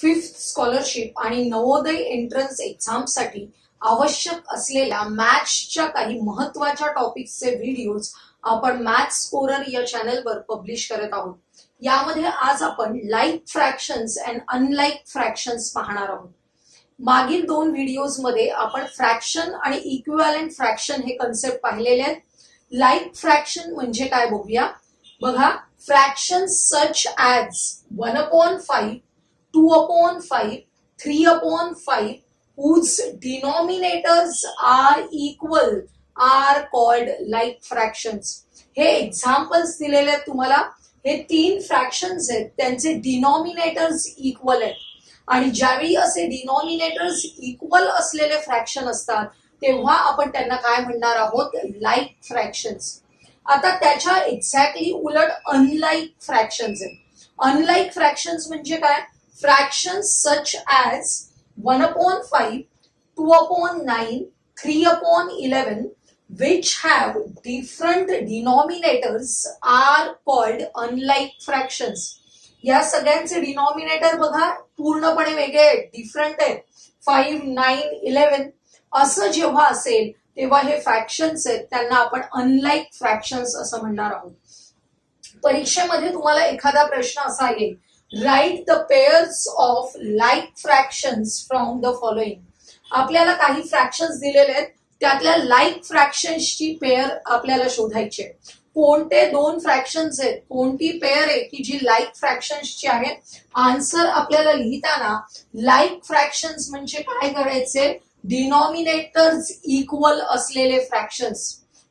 Fifth scholarship आणि Navodaya entrance एक्झामसाठी आवश्यक असलेल्या मॅथ्सच्या काही महत्त्वाच्या टॉपिक्सचे व्हिडिओज आपण मॅथ्स स्कोरर या चॅनलवर पब्लिश करत आहोत. यामध्ये आज आपण like fractions and unlike fractions पाहणार आहोत. मागील दोन व्हिडिओजमध्ये आपण फ्रॅक्शन आणि इक्विवॅलंट फ्रॅक्शन हे कन्सेप्ट पाहिलेले आहेत. लाईक फ्रॅक्शन म्हणजे काय बघूया. बघा fraction such as one upon five two upon five three upon five whose denominators are equal are called like fractions. हे एक्झाम्पल्स दिलेले आहेत तुम्हाला. हे तीन फ्रॅक्शन्स आहेत. त्यांचे डिनॉमिनेटर्स इक्वल आहेत. आणि ज्यावेळी असे डिनॉमिनेटर्स इक्वल असलेले फ्रॅक्शन असतात तेव्हा आपण त्यांना काय म्हणणार आहोत? लाईक फ्रॅक्शन्स आता त्याच्या एक्झॅक्टली उलट अनलाईक फ्रॅक्शन्स आहेत. अनलाईक फ्रॅक्शन्स म्हणजे काय? Fractions such as 1 upon 5, 2 upon 9, 3 upon 11, which have different denominators are called unlike fractions. या सगळ्यांचे डिनॉमिनेटर बघा पूर्णपणे वेगळे आहेत डिफरंट आहेत. फाईव्ह नाईन इलेव्हन असं जेव्हा असेल तेव्हा हे फ्रॅक्शन्स आहेत त्यांना आपण अनलाईक फ्रॅक्शन्स असं म्हणणार आहोत. परीक्षेमध्ये तुम्हाला एखादा प्रश्न असा येईल write the pairs of like fractions from the following आपल्याला काही फ्रॅक्शन्स दिलेले आहेत. त्यातल्या लाईक फ्रॅक्शन्सची पेअर आपल्याला शोधायची आहे. कोणते दोन फ्रॅक्शन्स आहेत? कोणती पेअर आहे की जी लाईक फ्रॅक्शन्सची आहे आन्सर आपल्याला लिहिताना लाईक फ्रॅक्शन्स म्हणजे काय करायचे? डिनॉमिनेटर्स इक्वल असलेले फ्रॅक्शन्स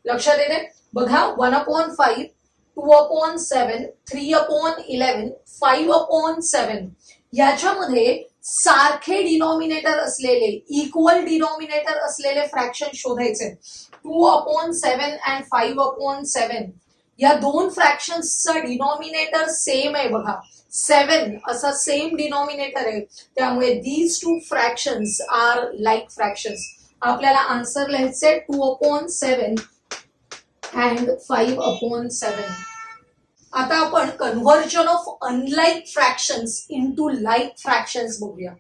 लक्षात येते बघा one upon five two upon seven three upon eleven five upon seven याच्यामध्ये सारखे डिनॉमिनेटर असलेले इक्वल डिनॉमिनेटर असलेले फ्रॅक्शन शोधायचे. Two upon seven and five upon seven या दोन फ्रॅक्शन्सचा डिनॉमिनेटर सेम आहे बघा. सेवन असा सेम डिनॉमिनेटर आहे. त्यामुळे these two fractions are like fractions आपल्याला आन्सर लिहायचे two upon seven and five upon seven आता आपण conversion of unlike fractions into like fractions बघूया.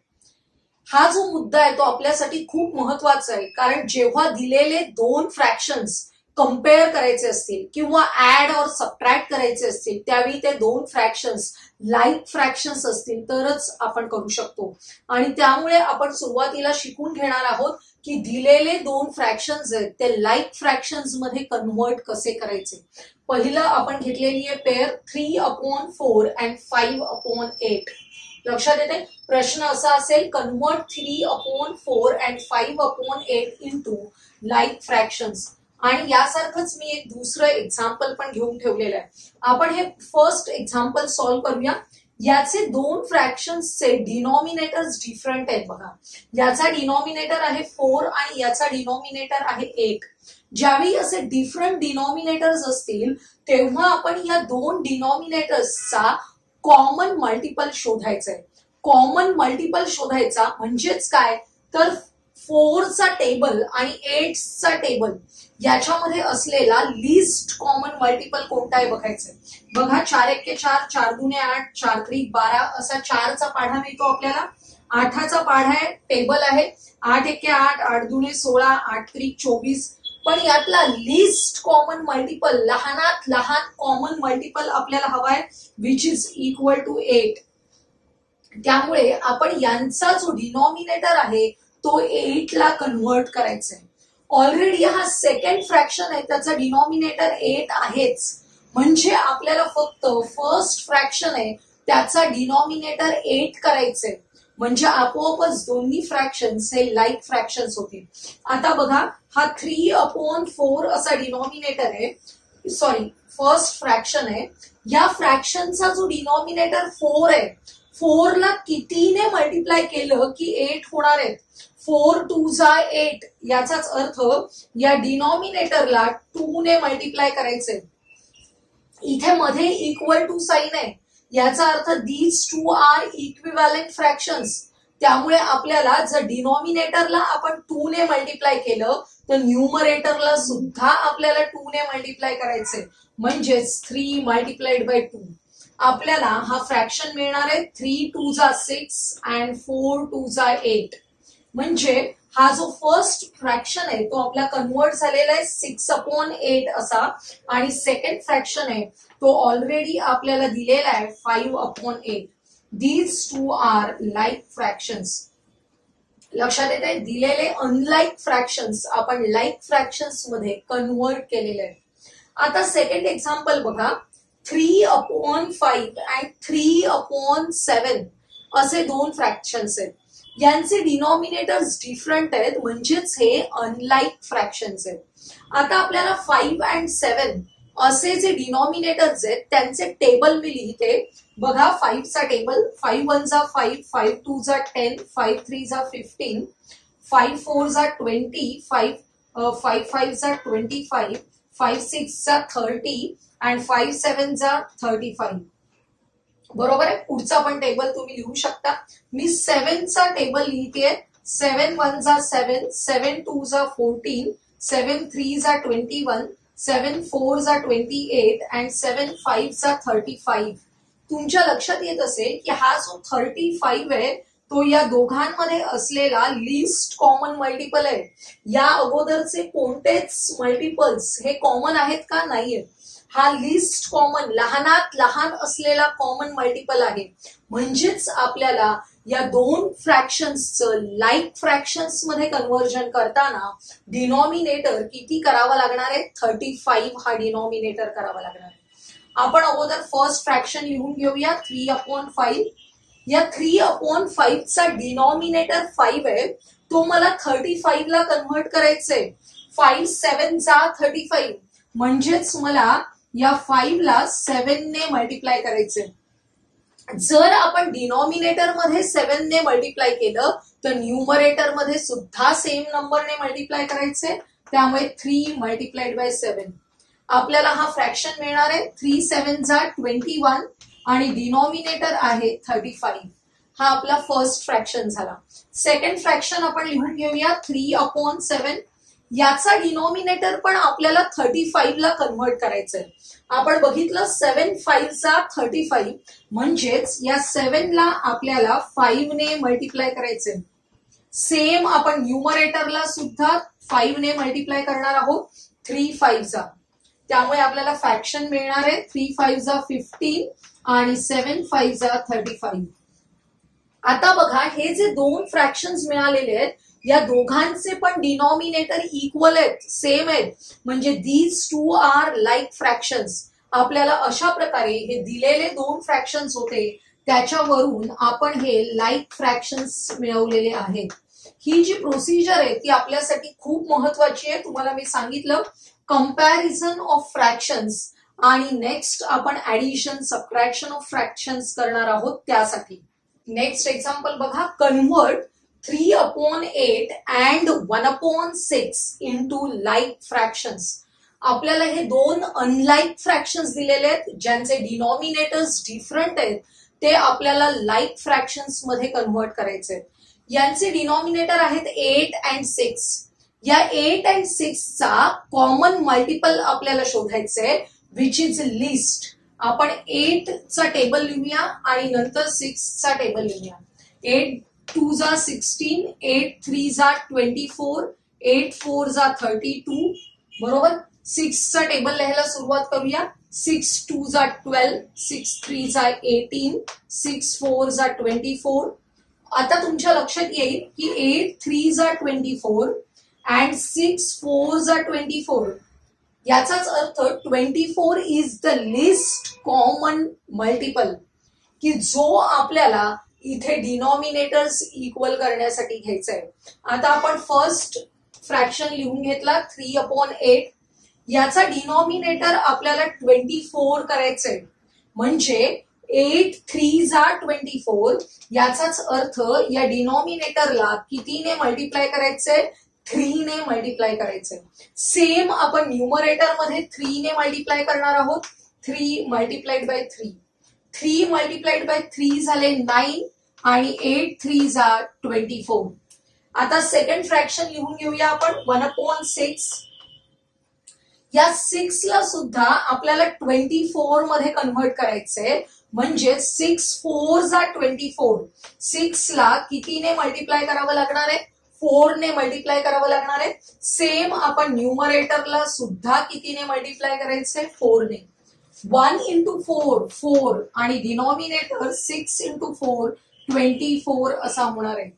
हा जो मुद्दा आहे तो आपल्यासाठी खूप महत्त्वाचा आहे कारण जेव्हा दिलेले दोन फ्रॅक्शन्स कंपेअर करायचे असतील किंवा ऍड और सबट्रॅक्ट करायचे असतील त्यावेळी ते दोन फ्रॅक्शन्स लाईक फ्रॅक्शन्स असतील तरच आपण करू शकतो. आणि त्यामुळे आपण सुरुवातीला शिकून घेणार आहोत की दिलेले दोन फ्रॅक्शन्स आहेत ते लाईक फ्रॅक्शन्समध्ये कन्व्हर्ट कसे करायचे. पहिलं आपण घेतलेली आहे pair three upon four and five upon eight लक्षात येते? प्रश्न असा असेल convert three upon four and five upon eight into like fractions आणि यासारखंच मी एक दुसरं एक्झाम्पल पण घेऊन ठेवलेलं आहे. आपण हे फर्स्ट एक्झाम्पल सॉल्व्ह करूया. याचे दोन फ्रॅक्शन्सचे डिनॉमिनेटर्स डिफरंट आहेत बघा. याचा डिनॉमिनेटर आहे फोर आणि याचा डिनॉमिनेटर आहे एक. ज्यावेळी असे डिफरंट डिनॉमिनेटर्स असतील तेव्हा आपण या दोन डिनॉमिनेटर्सचा कॉमन मल्टिपल शोधायचा आहे कॉमन मल्टिपल शोधायचा म्हणजेच काय? तर फोरचा टेबल आणि एटचा टेबल याच्यामध्ये असलेला लिस्ट कॉमन मल्टिपल कोणता आहे बघायचं. बघा चार एक्के चार चार दुने आठ चार त्रिक बारा असा चारचा पाढा मिळतो आपल्याला. आठाचा पाढा आहे टेबल आहे. आठ एक्के आठ आठ दुने सोळा आठ त्रिक चोवीस. पण यातला लिस्ट कॉमन मल्टिपल लहानात लहान कॉमन मल्टिपल आपल्याला हवा आहे which is equal to eight त्यामुळे आपण यांचा जो डिनॉमिनेटर आहे तो एट ला कन्व्हर्ट करायचा आहे ऑलरेडी हा सेकंड फ्रॅक्शन आहे त्याचा डिनॉमिनेटर एट आहेच. म्हणजे आपल्याला फक्त फर्स्ट फ्रॅक्शन आहे त्याचा डिनॉमिनेटर एट करायचंय. म्हणजे आपोआपच दोन्ही फ्रॅक्शन्स हे लाईक फ्रॅक्शन्स होतील. आता बघा हा थ्री अपॉन फोर असा डिनॉमिनेटर आहे. सॉरी फर्स्ट फ्रॅक्शन आहे. या फ्रॅक्शनचा जो डिनॉमिनेटर फोर आहे फोरला कितीने मल्टिप्लाय केलं की एट होणार आहेत फोर टू जा एट याचाच अर्थ या डिनॉमिनेटरला टू ने मल्टिप्लाय करायचे इथे मध्ये इक्वल टू साईन आहे. याचा अर्थ these two are equivalent fractions त्यामुळे आपल्याला जर डिनॉमिनेटरला आपण टू ने मल्टिप्लाय केलं तर न्यूमरेटरला सुद्धा आपल्याला टू ने मल्टिप्लाय करायचंय. म्हणजेच थ्री मल्टिप्लाइड बाय टू आपल्याला हा फ्रॅक्शन मिळणार आहे. थ्री टू जा सिक्स अँड फोर टू जा एट म्हणजे हा जो फर्स्ट फ्रॅक्शन आहे तो आपला कन्वर्ट झालेला आहे सिक्स अपॉन एट असा. आणि सेकंड फ्रॅक्शन आहे तो ऑलरेडी आपल्याला दिलेला आहे five upon eight these two are like fractions लक्षात येत आहे दिलेले अनलाईक फ्रॅक्शन्स आपण लाईक फ्रॅक्शन्समध्ये कन्वर्ट केलेले आहे. आता सेकंड एक्झाम्पल बघा. Three upon five and three upon seven असे दोन फ्रॅक्शन्स आहेत. यांचे डिनॉमिनेटर्स डिफरंट आहेत म्हणजेच हे अनलाईक फ्रॅक्शन्स आहेत. आता आपल्याला फाईव्ह अँड सेवन असे जे डिनॉमिनेटर्स आहेत त्यांचे टेबल मी लिहिते. बघा फाईव्हचा टेबल फाईव्ह वन जा फाईव्ह फाईव्ह टू जा टेन फाईव्ह थ्री जा फिफ्टीन फाईव्ह फोर जा ट्वेंटी फाईव्ह फाईव्ह फाईव्ह जा ट्वेंटी फाईव्ह फाईव्ह सिक्स जा थर्टी अँड फाईव्ह सेवन जा थर्टी फाईव्ह बरोबर आहे? पुढचा पण टेबल तुम्ही लिहू शकता. मी सेव्हनचा टेबल लिहिते सेव्हन वन जा सेव्हन सेव्हन टू जा फोर्टीन सेव्हन थ्री जा ट्वेंटी वन सेव्हन फोर जा twenty eight and seven five जा थर्टी फाईव्ह तुमच्या लक्षात येत असेल की हा जो थर्टी फाईव्ह आहे तो या दोघांमध्ये असलेला लिस्ट कॉमन मल्टिपल आहे. या अगोदरचे कोणतेच मल्टिपल्स हे कॉमन आहेत का नाहीये? हा लिस्ट कॉमन लहानात लहान असलेला कॉमन मल्टिपल आहे. म्हणजेच आपल्याला या दोन फ्रॅक्शन्सचं लाईक फ्रॅक्शन्समध्ये कन्व्हर्जन करताना डिनॉमिनेटर किती करावा लागणार आहे? थर्टी फाईव्ह हा डिनॉमिनेटर करावा लागणार आहे. आपण अगोदर फर्स्ट फ्रॅक्शन लिहून घेऊया. थ्री अपॉन फाईव्ह या थ्री अपॉन फाईव्हचा डिनॉमिनेटर फाईव्ह आहे तो मला थर्टी फाईव्ह ला कन्व्हर्ट करायचंय. फाईव्ह सेव्हनचा थर्टी फाईव्ह म्हणजेच मला या फाईव्ह ला सेव्हनने मल्टिप्लाय करायचे जर आपण डिनॉमिनेटरमध्ये सेव्हनने मल्टिप्लाय केलं तर न्यूमरेटरमध्ये सुद्धा सेम नंबरने मल्टिप्लाय करायचे त्यामुळे थ्री मल्टिप्लाइड बाय सेव्हन आपल्याला हा फ्रॅक्शन मिळणार आहे. थ्री सेव्हन जा ट्वेंटी वन आणि डिनॉमिनेटर आहे थर्टी फाईव्ह हा आपला फर्स्ट फ्रॅक्शन झाला. सेकंड फ्रॅक्शन आपण लिहून घेऊया थ्री अपॉन सेवन याचा डिनॉमिनेटर पण आपल्याला थर्टी फाईव्ह ला कन्व्हर्ट करायचंय. आपण बघितलं सेव्हन फाईव्हचा थर्टी फाईव्ह म्हणजेच या सेव्हनला आपल्याला फाईव्हने मल्टिप्लाय करायचंय. सेम आपण न्युमरेटरला सुद्धा फाईव्हने मल्टिप्लाय करणार आहोत थ्री फाईव्हचा त्यामुळे आपल्याला फॅक्शन मिळणार आहे. थ्री फाईव्ह चा फिफ्टीन आणि सेवन फाईव्ह जा थर्टी फाईव्ह आता बघा हे जे दोन फ्रॅक्शन्स मिळालेले आहेत या दोघांचे पण डिनॉमिनेटर इक्वल आहेत सेम आहेत. म्हणजे these two are like fractions आपल्याला अशा प्रकारे हे दिलेले दोन फ्रॅक्शन्स होते त्याच्यावरून आपण हे लाईक फ्रॅक्शन्स मिळवलेले आहेत. ही जी प्रोसिजर आहे ती आपल्यासाठी खूप महत्वाची आहे. तुम्हाला मी सांगितलं कंपॅरिझन ऑफ फ्रॅक्शन्स आणि नेक्स्ट आपण ऍडिशन सबट्रॅक्शन ऑफ फ्रॅक्शन्स करणार आहोत त्यासाठी. नेक्स्ट एक्झाम्पल बघा convert three upon eight and one upon six into like fractions आपल्याला हे दोन अनलाईक फ्रॅक्शन्स दिलेले आहेत ज्यांचे डिनॉमिनेटर्स डिफरंट आहेत ते आपल्याला लाईक फ्रॅक्शन्समध्ये कन्व्हर्ट करायचे यांचे डिनॉमिनेटर आहेत एट अँड सिक्स या एट अँड सिक्सचा कॉमन मल्टिपल आपल्याला शोधायचे विच इज लिस्ट आपण एट चा टेबल लिहूया आणि नंतर सिक्सचा टेबल लिहूया. एट टू जा सिक्स्टीन एट थ्री जा ट्वेंटी फोर एट फोर जा थर्टी टू बरोबर सिक्सचा टेबल लिहायला सुरुवात करूया. सिक्स टू जा ट्वेल्व सिक्स थ्री जा एटीन सिक्स फोर जा ट्वेंटी फोर आता तुमच्या लक्षात येईल की एट थ्री जा twenty four and six four जा ट्वेंटी फोर याचाच अर्थ twenty four is the least common multiple की जो आपल्याला इथे डिनॉमिनेटर्स इक्वल करण्यासाठी घ्यायचा आहे आता आपण फर्स्ट फ्रॅक्शन लिहून घेतला थ्री अपॉन एट याचा डिनॉमिनेटर आपल्याला ट्वेंटी फोर करायचंय. म्हणजे एट थ्री झा ट्वेंटी फोर याचाच अर्थ या डिनॉमिनेटरला कितीने मल्टिप्लाय करायचंय? थ्रीने मल्टिप्लाय करायचंय. सेम आपण न्यूमरेटरमध्ये थ्रीने मल्टिप्लाय करणार आहोत. Three multiplied by three. Three multiplied by three झाले नाईन आणि एट थ्री जा ट्वेंटी फोर. आता सेकंड फ्रॅक्शन लिहून घेऊया आपण. One upon six. या सिक्सला सुद्धा आपल्याला ट्वेंटी फोरमध्ये कन्व्हर्ट करायचंय. म्हणजे सिक्स फोर जा ट्वेंटी फोर. सिक्सला कितीने मल्टिप्लाय करावं लागणार आहे? फोरने मल्टिप्लाय करावं लागणार आहे. सेम आपण न्युमरेटरला सुद्धा कितीने मल्टिप्लाय करायचंय फोरने वन इंटू फोर फोर आणि denominator six into four twenty four असा होणार आहे.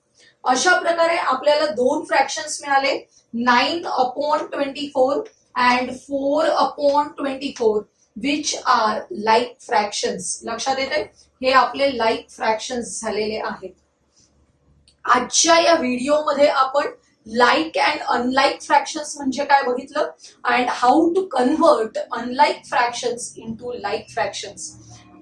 अशा प्रकारे आपल्याला दोन फ्रॅक्शन्स मिळाले. Nine upon twenty four and four upon twenty four which are like fractions लक्षात येते हे आपले लाईक फ्रॅक्शन्स झालेले आहेत. आजच्या या व्हिडिओमध्ये आपण लाईक अँड अनलाईक फ्रॅक्शन्स म्हणजे काय बघितलं? And how to convert unlike fractions into like fractions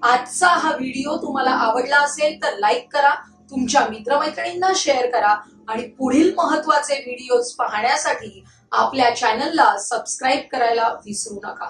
आजचा हा व्हिडिओ तुम्हाला आवडला असेल तर लाईक करा तुमच्या मित्रमैत्रिणींना शेअर करा आणि पुढील महत्त्वाचे व्हिडिओज पाहण्यासाठी आपल्या चॅनलला सबस्क्राईब करायला विसरू नका.